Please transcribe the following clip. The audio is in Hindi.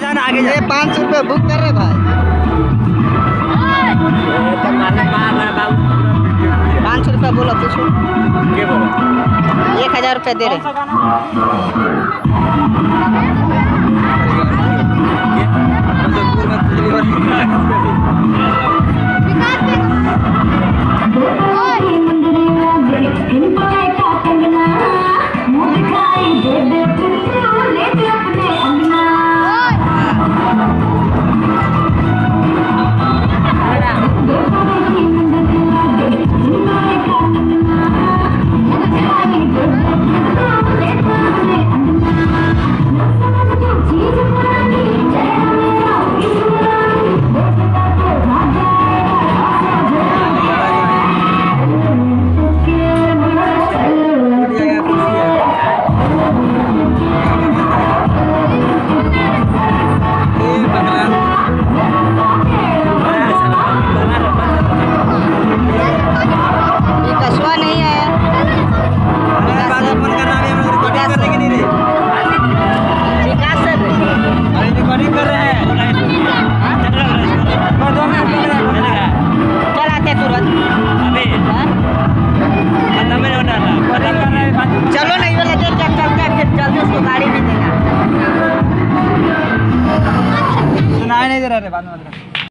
जाना आगे जा। पाँच सौ रुपये बुक कर रहे भाई। तो पाँच सौ रुपये बोलो पूछो एक हज़ार रुपये दे रहे चलो नहीं बोला देख क्या चलते फिर जल्दी उसको गाड़ी में देना। सुनाई नहीं दे रहा रे, बाद में